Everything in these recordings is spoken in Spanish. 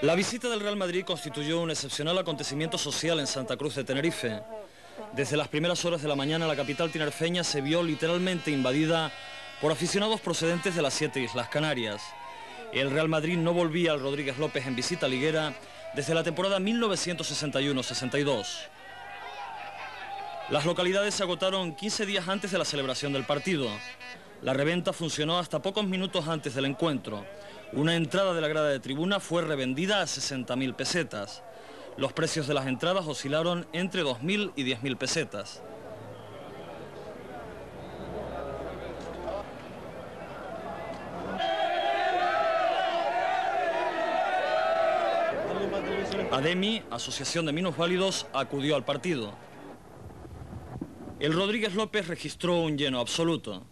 La visita del Real Madrid constituyó un excepcional acontecimiento social en Santa Cruz de Tenerife. Desde las primeras horas de la mañana la capital tinerfeña se vio literalmente invadida por aficionados procedentes de las siete Islas Canarias. El Real Madrid no volvía al Rodríguez López en visita liguera desde la temporada 1961-62. Las localidades se agotaron 15 días antes de la celebración del partido. La reventa funcionó hasta pocos minutos antes del encuentro. Una entrada de la grada de tribuna fue revendida a 60.000 pesetas. Los precios de las entradas oscilaron entre 2.000 y 10.000 pesetas. ADEMI, Asociación de Minusválidos, acudió al partido. El Rodríguez López registró un lleno absoluto.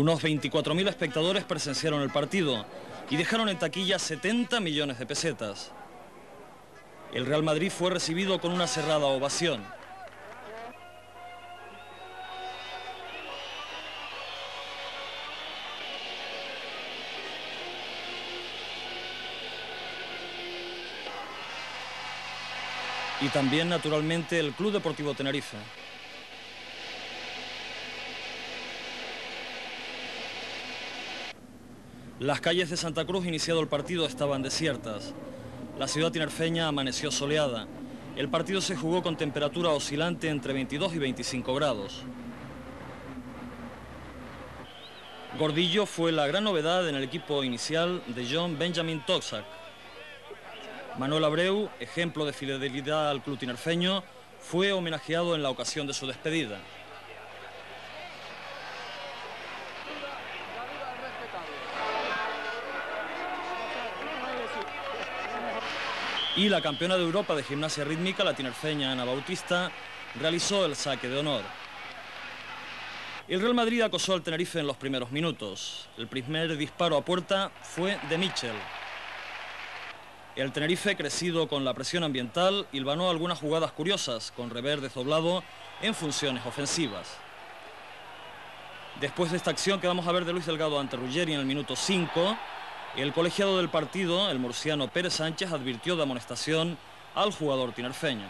Unos 24.000 espectadores presenciaron el partido y dejaron en taquilla 70 millones de pesetas. El Real Madrid fue recibido con una cerrada ovación. Y también, naturalmente, el Club Deportivo Tenerife. Las calles de Santa Cruz, iniciado el partido, estaban desiertas. La ciudad tinerfeña amaneció soleada. El partido se jugó con temperatura oscilante entre 22 y 25 grados. Gordillo fue la gran novedad en el equipo inicial de John Benjamin Toxac. Manuel Abreu, ejemplo de fidelidad al club tinerfeño, fue homenajeado en la ocasión de su despedida. Y la campeona de Europa de gimnasia rítmica, la tinerfeña Ana Bautista, realizó el saque de honor. El Real Madrid acosó al Tenerife en los primeros minutos. El primer disparo a puerta fue de Mitchell. El Tenerife, crecido con la presión ambiental, hilvanó algunas jugadas curiosas, con rever desdoblado en funciones ofensivas. Después de esta acción que vamos a ver de Luis Delgado ante Ruggeri en el minuto 5, el colegiado del partido, el murciano Pérez Sánchez, advirtió de amonestación al jugador tinerfeño.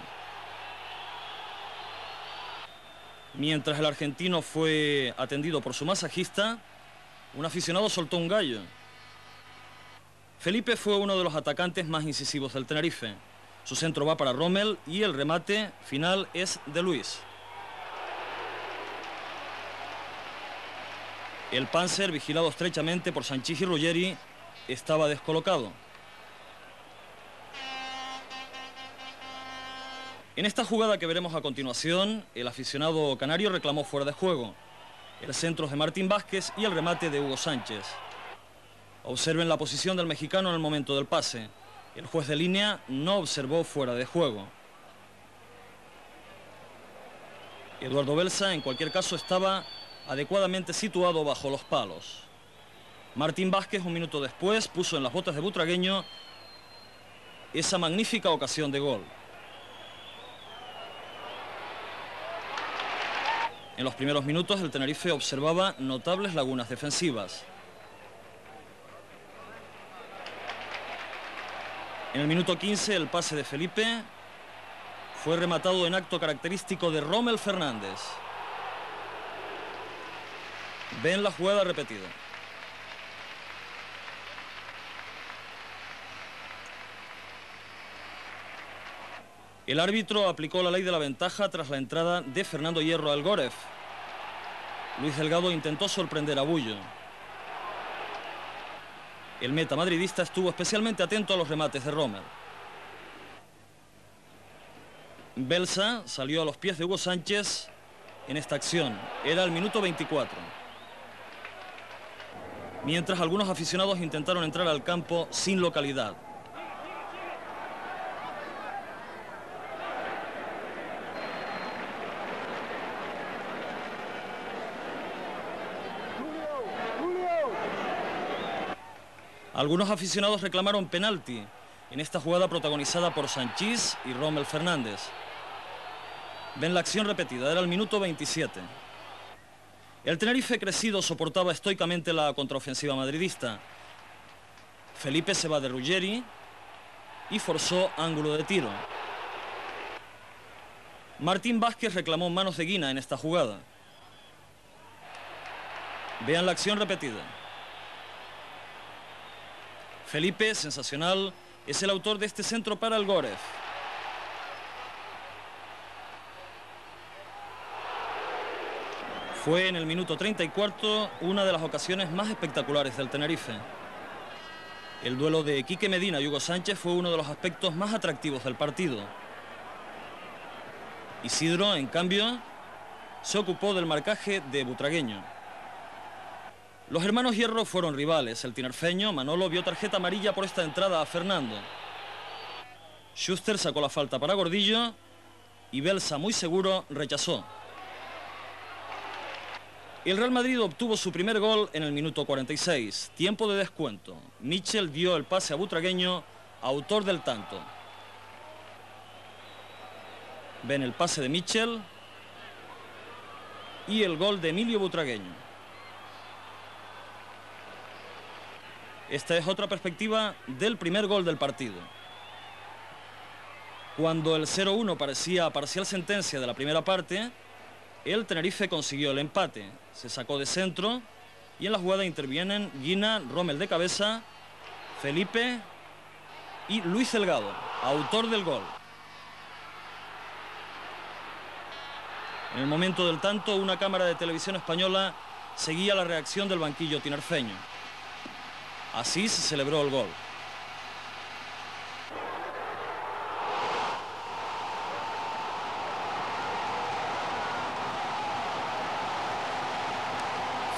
Mientras el argentino fue atendido por su masajista, un aficionado soltó un gallo. Felipe fue uno de los atacantes más incisivos del Tenerife. Su centro va para Rommel y el remate final es de Luis. El Panzer, vigilado estrechamente por Sanchis y Ruggeri, estaba descolocado. En esta jugada que veremos a continuación, el aficionado canario reclamó fuera de juego. El centro es de Martín Vázquez y el remate de Hugo Sánchez. Observen la posición del mexicano en el momento del pase. El juez de línea no observó fuera de juego. Eduardo Belsa, en cualquier caso, estaba adecuadamente situado bajo los palos. Martín Vázquez, un minuto después, puso en las botas de Butragueño esa magnífica ocasión de gol. En los primeros minutos el Tenerife observaba notables lagunas defensivas. En el minuto 15 el pase de Felipe fue rematado en acto característico de Rommel Fernández. Ven la jugada repetida. El árbitro aplicó la ley de la ventaja tras la entrada de Fernando Hierro al Goref. Luis Delgado intentó sorprender a Bullo. El meta madridista estuvo especialmente atento a los remates de Romer. Belsa salió a los pies de Hugo Sánchez en esta acción. Era el minuto 24. Mientras algunos aficionados intentaron entrar al campo sin localidad. Algunos aficionados reclamaron penalti en esta jugada protagonizada por Sanchís y Rommel Fernández. Ven la acción repetida, era el minuto 27. El Tenerife crecido soportaba estoicamente la contraofensiva madridista. Felipe se va de Ruggeri y forzó ángulo de tiro. Martín Vázquez reclamó manos de Guina en esta jugada. Vean la acción repetida. Felipe, sensacional, es el autor de este centro para el Gorez. Fue en el minuto 34 una de las ocasiones más espectaculares del Tenerife. El duelo de Quique Medina y Hugo Sánchez fue uno de los aspectos más atractivos del partido. Isidro, en cambio, se ocupó del marcaje de Butragueño. Los hermanos Hierro fueron rivales. El tinerfeño, Manolo, vio tarjeta amarilla por esta entrada a Fernando. Schuster sacó la falta para Gordillo y Belsa, muy seguro, rechazó. El Real Madrid obtuvo su primer gol en el minuto 46, tiempo de descuento. Mitchell dio el pase a Butragueño, autor del tanto. Ven el pase de Mitchell y el gol de Emilio Butragueño. Esta es otra perspectiva del primer gol del partido. Cuando el 0-1 parecía parcial sentencia de la primera parte, el Tenerife consiguió el empate, se sacó de centro y en la jugada intervienen Guina, Rommel de cabeza, Felipe y Luis Delgado, autor del gol. En el momento del tanto, una cámara de televisión española seguía la reacción del banquillo tinerfeño. Así se celebró el gol.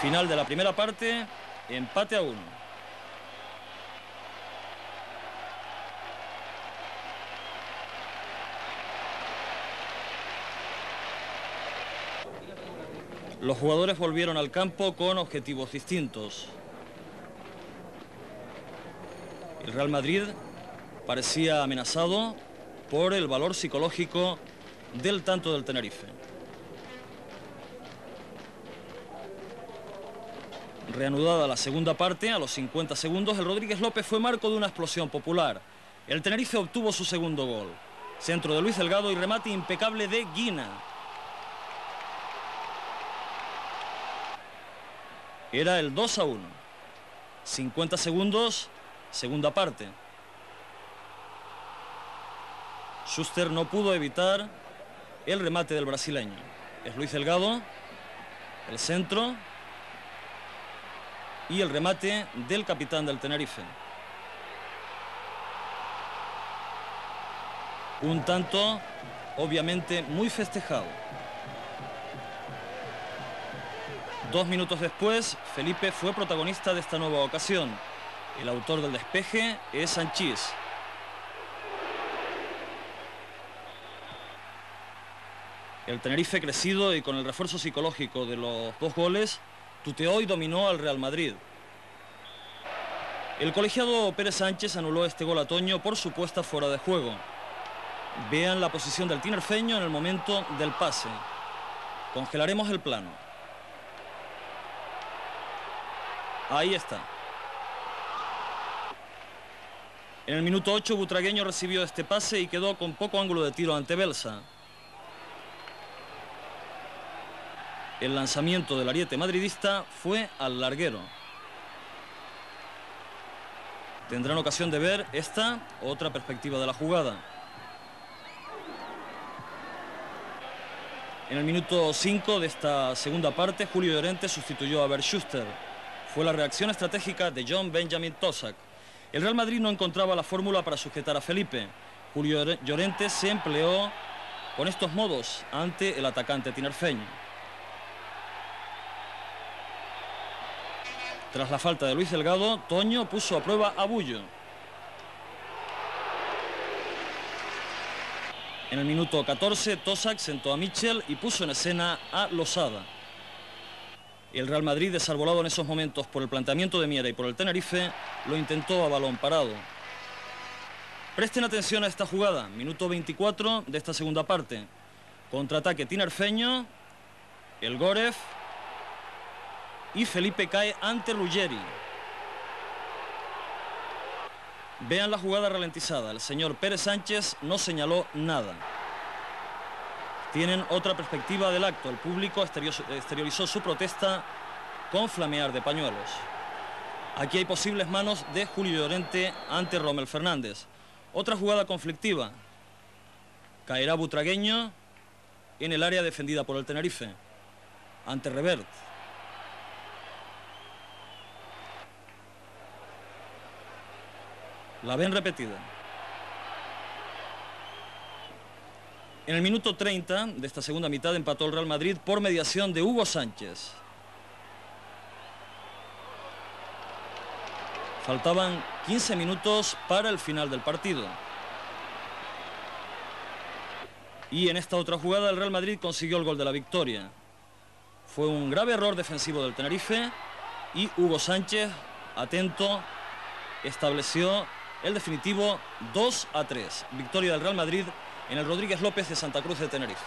Final de la primera parte, empate a uno. Los jugadores volvieron al campo con objetivos distintos. El Real Madrid parecía amenazado por el valor psicológico del tanto del Tenerife. Reanudada la segunda parte, a los 50 segundos, el Rodríguez López fue marco de una explosión popular. El Tenerife obtuvo su segundo gol. Centro de Luis Delgado y remate impecable de Guina. Era el 2 a 1. 50 segundos, segunda parte. Schuster no pudo evitar el remate del brasileño. Es Luis Delgado, el centro, y el remate del capitán del Tenerife. Un tanto, obviamente, muy festejado. Dos minutos después, Felipe fue protagonista de esta nueva ocasión. El autor del despeje es Sanchís. El Tenerife crecido y con el refuerzo psicológico de los dos goles tuteó y dominó al Real Madrid. El colegiado Pérez Sánchez anuló este gol a Toño por supuesta fuera de juego. Vean la posición del tinerfeño en el momento del pase. Congelaremos el plano. Ahí está. En el minuto 8 Butragueño recibió este pase y quedó con poco ángulo de tiro ante Belsa. El lanzamiento del ariete madridista fue al larguero. Tendrán ocasión de ver esta otra perspectiva de la jugada. En el minuto 5 de esta segunda parte, Julio Llorente sustituyó a Bert Schuster. Fue la reacción estratégica de John Benjamin Tosak. El Real Madrid no encontraba la fórmula para sujetar a Felipe. Julio Llorente se empleó con estos modos ante el atacante tinerfeño. Tras la falta de Luis Delgado, Toño puso a prueba a Bullo. En el minuto 14, Tosak sentó a Mitchell y puso en escena a Losada. El Real Madrid, desarbolado en esos momentos por el planteamiento de Miera y por el Tenerife, lo intentó a balón parado. Presten atención a esta jugada, minuto 24 de esta segunda parte. Contraataque tinerfeño, el Goref y Felipe cae ante Ruggeri. Vean la jugada ralentizada. El señor Pérez Sánchez no señaló nada. Tienen otra perspectiva del acto. El público exteriorizó su protesta con flamear de pañuelos. Aquí hay posibles manos de Julio Llorente ante Rommel Fernández. Otra jugada conflictiva. Caerá Butragueño en el área defendida por el Tenerife. Ante Revert. La ven repetida. En el minuto 30 de esta segunda mitad empató el Real Madrid por mediación de Hugo Sánchez. Faltaban 15 minutos para el final del partido. Y en esta otra jugada el Real Madrid consiguió el gol de la victoria. Fue un grave error defensivo del Tenerife y Hugo Sánchez, atento, estableció el definitivo 2 a 3. Victoria del Real Madrid en el Rodríguez López de Santa Cruz de Tenerife.